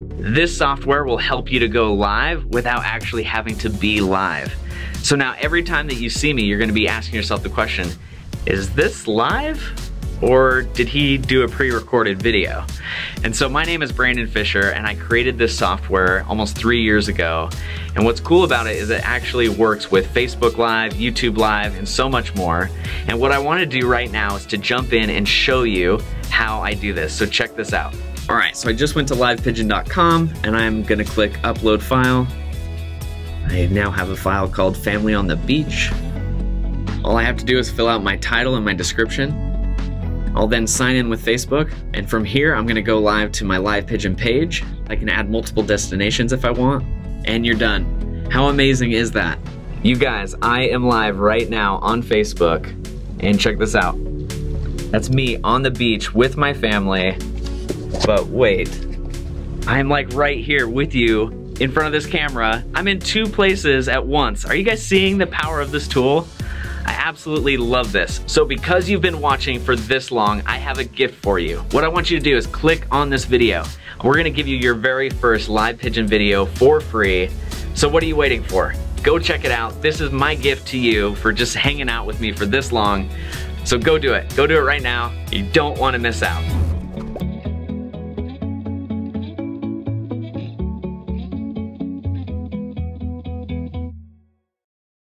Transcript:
This software will help you to go live without actually having to be live. So now every time that you see me, you're gonna be asking yourself the question, is this live? Or did he do a pre-recorded video? And so my name is Brandon Fisher and I created this software almost three years ago. And what's cool about it is it actually works with Facebook Live, YouTube Live, and so much more. And what I wanna do right now is to jump in and show you how I do this. So check this out. All right, so I just went to livepigeon.com and I'm gonna click upload file. I now have a file called Family on the Beach. All I have to do is fill out my title and my description. I'll then sign in with Facebook, and from here I'm gonna go live to my Live Pigeon page. I can add multiple destinations if I want, and you're done. How amazing is that? You guys, I am live right now on Facebook, and check this out. That's me on the beach with my family, but wait, I'm like right here with you in front of this camera. I'm in two places at once. Are you guys seeing the power of this tool? I absolutely love this. So because you've been watching for this long, I have a gift for you. What I want you to do is click on this video. We're gonna give you your very first live pigeon video for free. So what are you waiting for? Go check it out. This is my gift to you for just hanging out with me for this long. So go do it. Go do it right now. You don't wanna miss out.